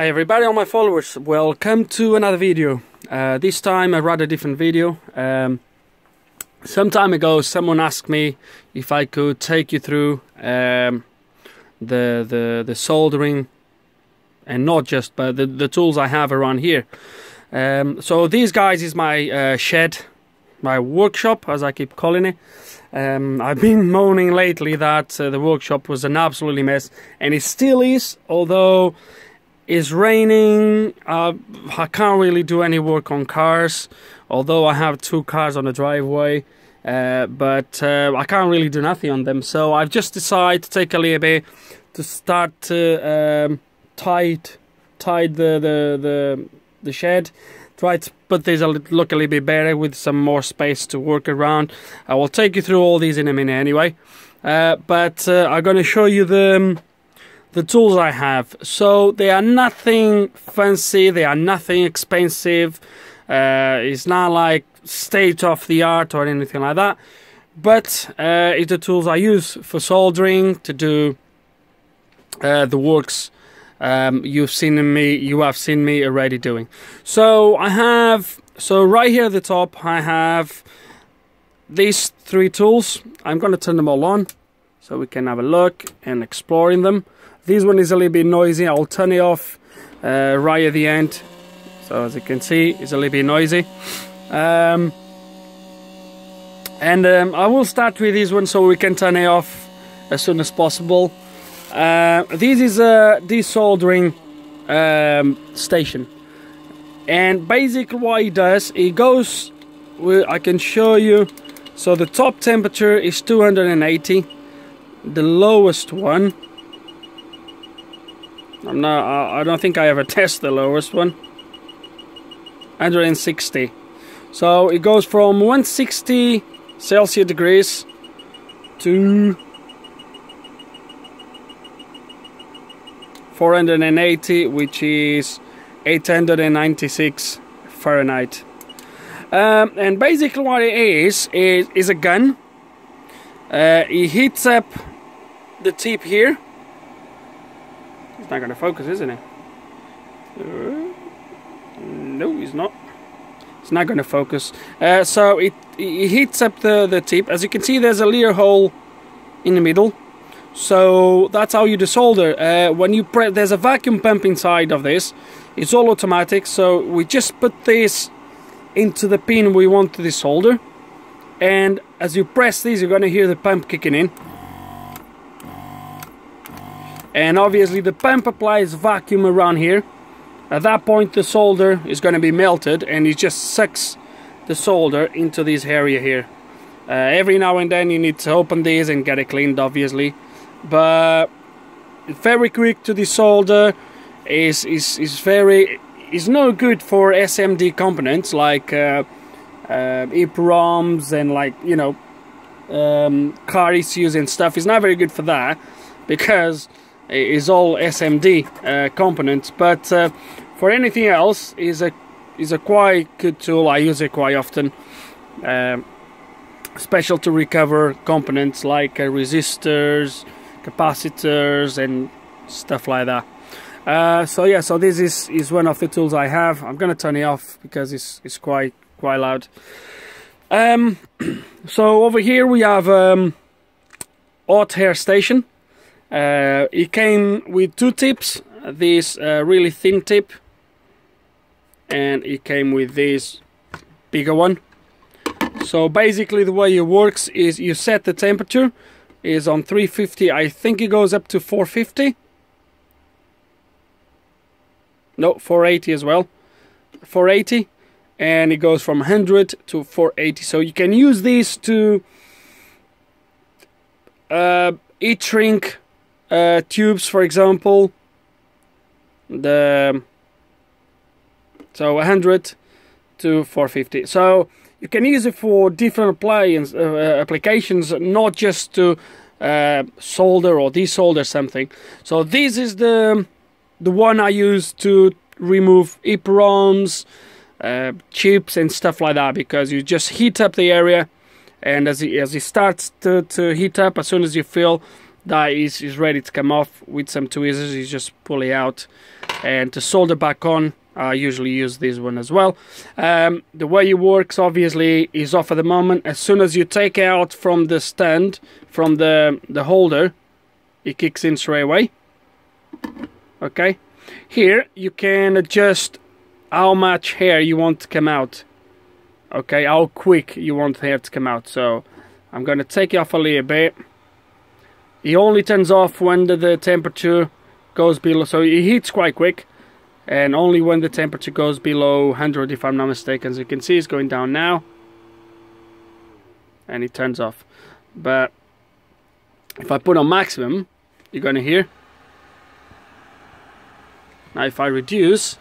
Hi everybody, all my followers, welcome to another video. Uh, this time a rather different video. Um, some time ago someone asked me if I could take you through um, the, the, the soldering and not just but the, the tools I have around here. Um, so these guys is my uh, shed, my workshop as I keep calling it. Um, I've been moaning lately that uh, the workshop was an absolutely mess and it still is although it's raining. Uh, I can't really do any work on cars, although I have two cars on the driveway. Uh, but uh, I can't really do nothing on them. So I've just decided to take a little bit to start to um, tide, tide the, the the the shed. Try to put this a look a little bit better with some more space to work around. I will take you through all these in a minute anyway. Uh, but uh, I'm going to show you the. The tools I have. So they are nothing fancy, they are nothing expensive. Uh, it's not like state of the art or anything like that. But uh, it's the tools I use for soldering to do uh, the works um, you've seen me, you have seen me already doing. So I have, so right here at the top, I have these three tools. I'm going to turn them all on so we can have a look and exploring them. This one is a little bit noisy. I'll turn it off uh, right at the end. So as you can see, it's a little bit noisy. Um, and um, I will start with this one so we can turn it off as soon as possible. Uh, this is a desoldering um, station. And basically what it does, it goes, I can show you. So the top temperature is 280. The lowest one I'm not. I don't think I ever test the lowest one. 160. So it goes from 160 Celsius degrees to 480, which is 896 Fahrenheit. Um, and basically, what it is is, is a gun. Uh, it heats up the tip here it's not going to focus, isn't it? Uh, no, he's not. It's not going to focus. Uh, so it, it heats up the, the tip. As you can see, there's a leer hole in the middle. So that's how you desolder. Uh, when you press, there's a vacuum pump inside of this. It's all automatic. So we just put this into the pin we want to desolder. And as you press these you're going to hear the pump kicking in. And obviously the pump applies vacuum around here. At that point the solder is going to be melted and it just sucks the solder into this area here. Uh, every now and then you need to open these and get it cleaned obviously. But very quick to desolder is is is very is no good for SMD components like uh, uh, EPROMs and like you know um, car ECUs and stuff. It's not very good for that because it's all SMD uh, components. But uh, for anything else is a is a quite good tool. I use it quite often. Um, special to recover components like uh, resistors capacitors and stuff like that. Uh, so yeah so this is is one of the tools I have. I'm gonna turn it off because it's it's quite quite loud um, so over here we have um, hot air station uh, it came with two tips, this uh, really thin tip, and it came with this bigger one. So basically the way it works is you set the temperature is on 350, I think it goes up to 450. No, 480 as well. 480 and it goes from 100 to 480 so you can use these to uh, heat shrink uh, tubes, for example, the so 100 to 450. So you can use it for different appliance, uh, applications, not just to uh, solder or desolder something. So this is the the one I use to remove EPROMs, uh, chips and stuff like that because you just heat up the area and as it, as it starts to, to heat up as soon as you feel that is, is ready to come off with some tweezers you just pull it out. And to solder back on I usually use this one as well. Um, the way it works obviously is off at the moment. As soon as you take out from the stand from the the holder it kicks in straight away. Okay? Here you can adjust how much hair you want to come out. Okay how quick you want hair to come out. So I'm gonna take it off a little bit. It only turns off when the, the temperature goes below so it heats quite quick and only when the temperature goes below 100 if I'm not mistaken. As you can see it's going down now and it turns off. But if I put on maximum you're gonna hear now if I reduce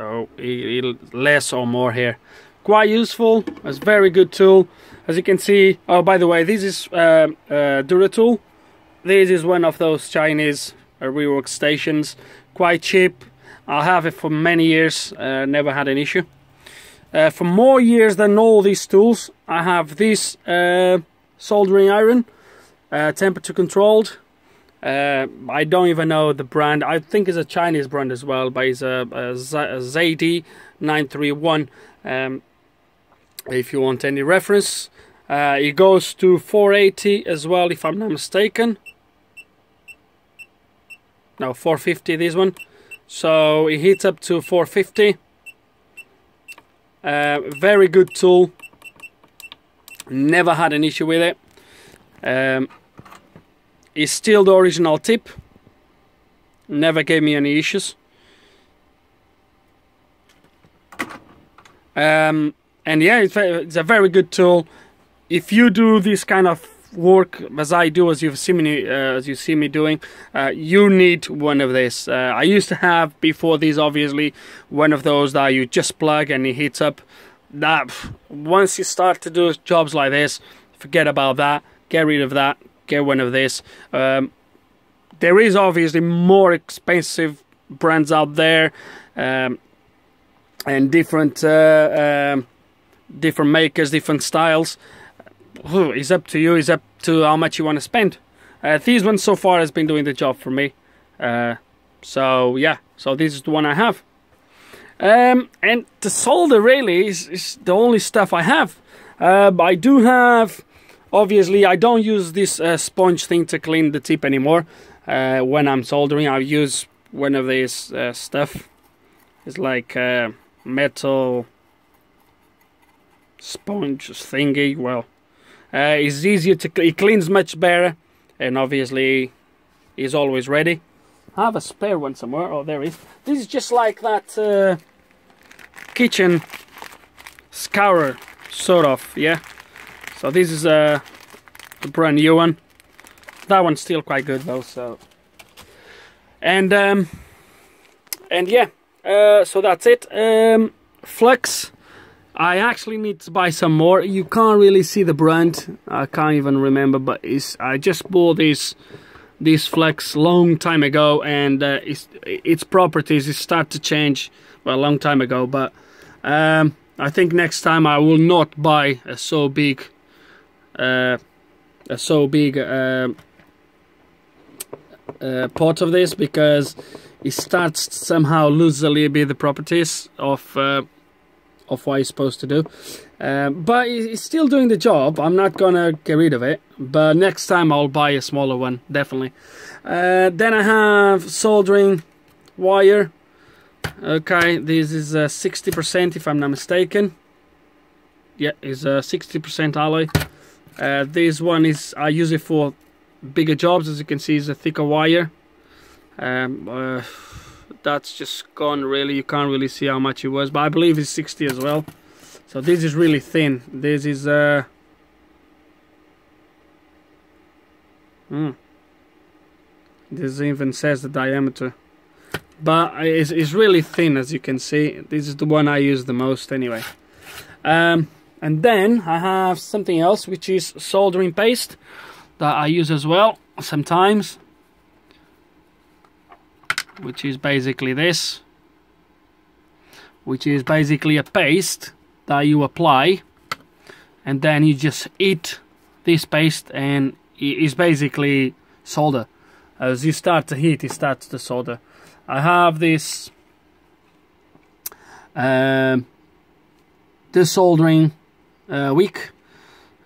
so less or more here. Quite useful. It's a very good tool. As you can see oh by the way this is uh, uh, this is one of those Chinese uh, rework stations. Quite cheap. I have it for many years uh, never had an issue. Uh, for more years than all these tools I have this uh, soldering iron uh, temperature controlled uh, I don't even know the brand. I think it's a Chinese brand as well but it's a, a, a ZD931 um, if you want any reference uh, it goes to 480 as well if I'm not mistaken. No 450 this one. So it heats up to 450 uh, very good tool. Never had an issue with it. Um, it's still the original tip. Never gave me any issues. Um, and yeah it's, it's, a very good tool. If you do this kind of work as I do as you've seen me uh, as you see me doing uh, you need one of this uh, I used to have before these obviously one of those that you just plug and it heats up. That once you start to do jobs like this forget about that. Get rid of that get one of this um, there is obviously more expensive brands out there um, and different uh, um, different makers different styles. It's up to you it's up to how much you want to spend. Uh, this one so far has been doing the job for me. Uh, so yeah so this is the one I have. Um, and the solder really is, is, the only stuff I have. Uh, I do have, obviously, I don't use this uh, sponge thing to clean the tip anymore. Uh, when I'm soldering, I use one of these uh, stuff. It's like uh, metal sponge thingy. Well, uh, it's easier to, it cleans much better, and obviously, is always ready. I have a spare one somewhere. Oh, there is. This is just like that kitchen scourer sort of yeah so this is a, a, brand new one. That one's still quite good though so. And um and yeah uh, so that's it. Um flux I actually need to buy some more. You can't really see the brand. I can't even remember but it's I just bought this this flux long time ago and uh, its its properties start to change well a long time ago but um, I think next time I will not buy a so big uh, a so big uh, uh, pot of this because it starts somehow lose a little bit the properties of uh, of what it's supposed to do. Um, but it's still doing the job. I'm not gonna get rid of it but next time I'll buy a smaller one definitely. Uh, then I have soldering wire. Okay this is 60% if I'm not mistaken. Yeah it's a 60% alloy uh, this one is I use it for bigger jobs as you can see it's a thicker wire. Um, uh, that's just gone really. You can't really see how much it was but I believe it's 60 as well. So this is really thin. This is uh mm, this even says the diameter. But it's, it's really thin as you can see. This is the one I use the most anyway. Um, and then I have something else which is soldering paste that I use as well sometimes which is basically this which is basically a paste that you apply and then you just eat this paste and it's basically solder. As you start to heat it starts to solder. I have this um, desoldering uh, wick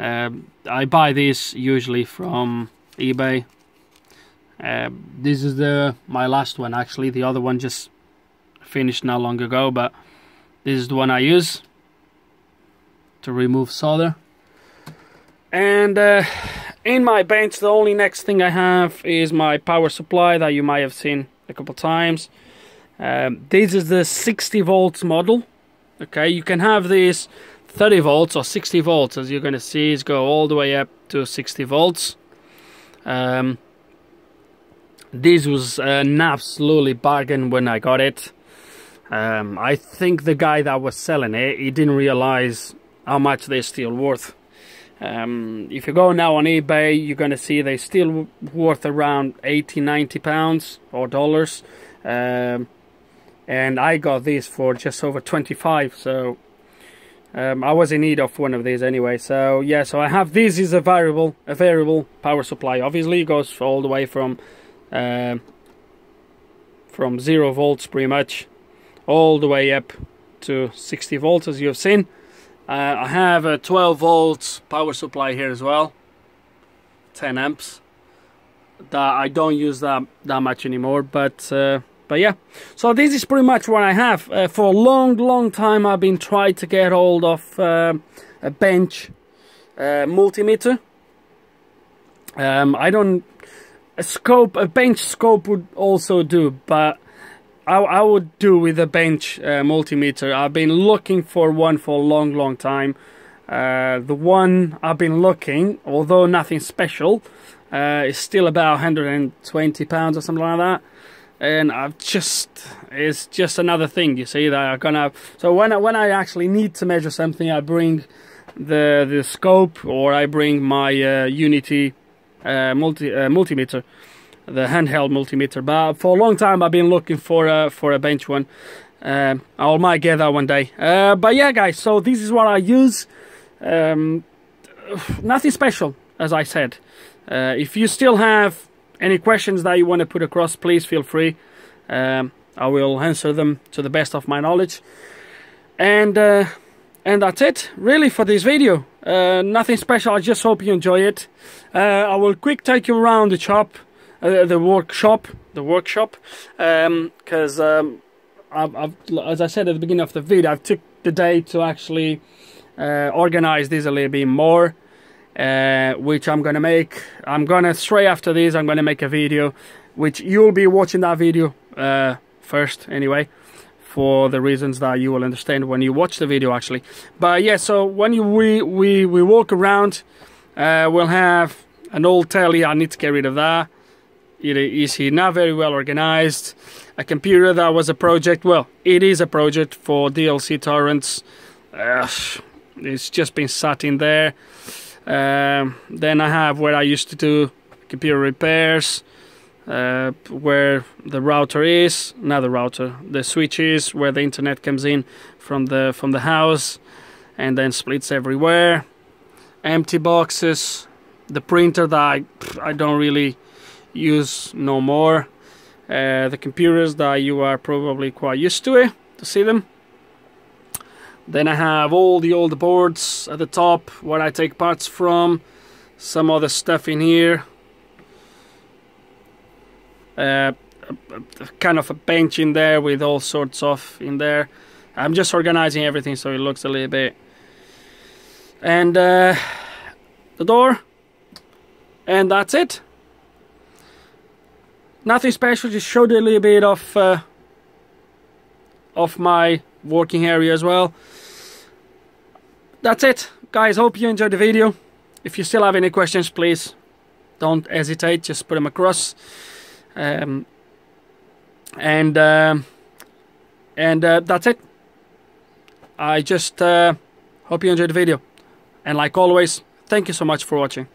um, I buy this usually from eBay. Uh, this is the my last one actually. The other one just finished not long ago but this is the one I use to remove solder. And uh, in my bench the only next thing I have is my power supply that you might have seen a couple times. Um, this is the 60 volts model. Okay you can have this 30 volts or 60 volts as you're going to see is go all the way up to 60 volts. Um, this was an absolutely bargain when I got it. Um, I think the guy that was selling it he didn't realize how much they're still worth. Um, if you go now on eBay you're gonna see they're still worth around 80 90 pounds or dollars. Um, and I got this for just over 25 so um, I was in need of one of these anyway so yeah so I have this is a variable a variable power supply. Obviously it goes all the way from uh, from 0 volts pretty much all the way up to 60 volts as you've seen. Uh, I have a 12 volts power supply here as well 10 amps that I don't use that that much anymore but uh, but yeah so this is pretty much what I have. Uh, for a long long time I've been trying to get hold of uh, a bench uh, multimeter. Um, I don't a scope a bench scope would also do but I, I would do with a bench uh, multimeter. I've been looking for one for a long long time. Uh, the one I've been looking although nothing special uh, is still about 120 pounds or something like that and I've just it's just another thing you see that I'm gonna so when I, when I actually need to measure something I bring the the scope or I bring my uh, UNI-T uh, multi uh, multimeter the handheld multimeter. But for a long time I've been looking for a for a bench one. Um, I might get that one day. Uh, but yeah guys so this is what I use. Um, nothing special as I said. Uh, if you still have any questions that you want to put across, please feel free. Um, I will answer them to the best of my knowledge. And uh, and that's it, really, for this video. Uh, nothing special. I just hope you enjoy it. Uh, I will quick take you around the shop, uh, the workshop, the workshop, because um, um, as I said at the beginning of the video, I've took the day to actually uh, organize this a little bit more uh, which I'm gonna make. I'm gonna straight after this. I'm gonna make a video, which you'll be watching that video uh, first anyway, for the reasons that you will understand when you watch the video actually. But yeah, so when you, we we we walk around, uh, we'll have an old telly. I need to get rid of that. It is he not very well organized. A computer that was a project. Well, it is a project for DLC torrents. It's just been sat in there. Um, then I have where I used to do computer repairs, uh, where the router is, not the router, the switch is, where the internet comes in from the from the house, and then splits everywhere. Empty boxes, the printer that I, I don't really use no more. Uh, the computers that you are probably quite used to it to see them then I have all the old boards at the top where I take parts from. Some other stuff in here. Uh, kind of a bench in there with all sorts of in there. I'm just organizing everything so it looks a little bit. And uh, the door. And that's it. Nothing special, just showed a little bit of uh, of my working area as well. That's it. Guys hope you enjoyed the video. If you still have any questions please don't hesitate. Just put them across. Um, and um, and uh, that's it. I just uh, hope you enjoyed the video. And like always thank you so much for watching